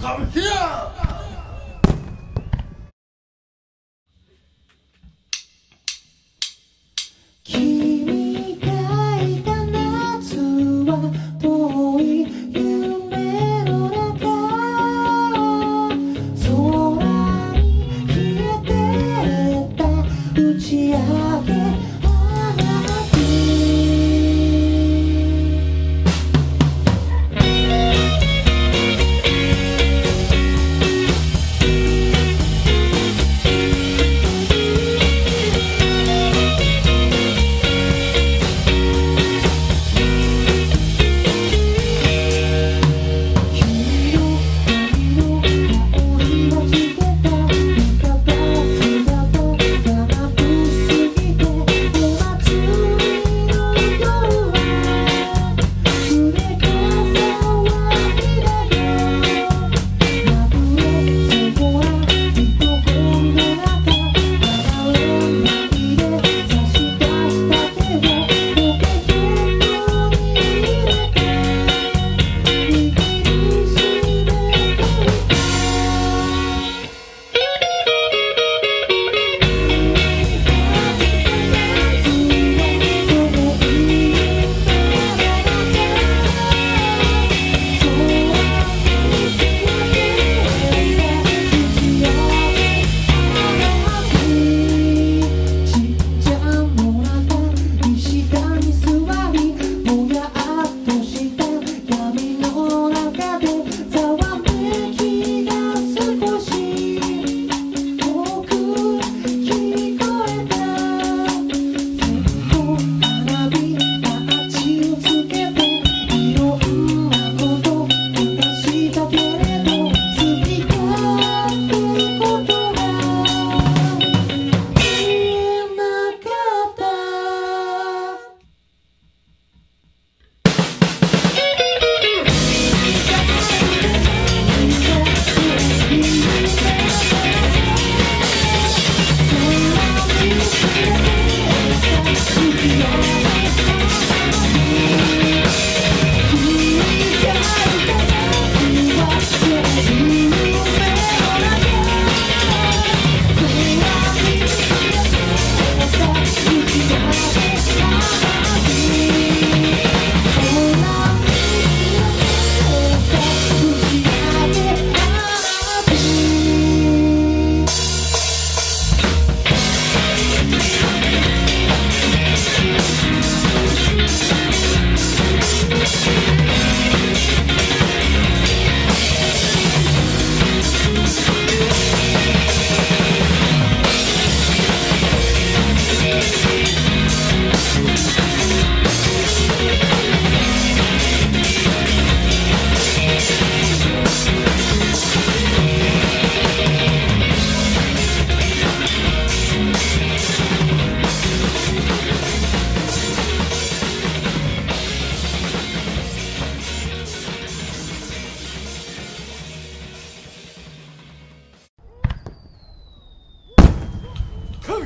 Come here!「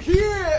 here.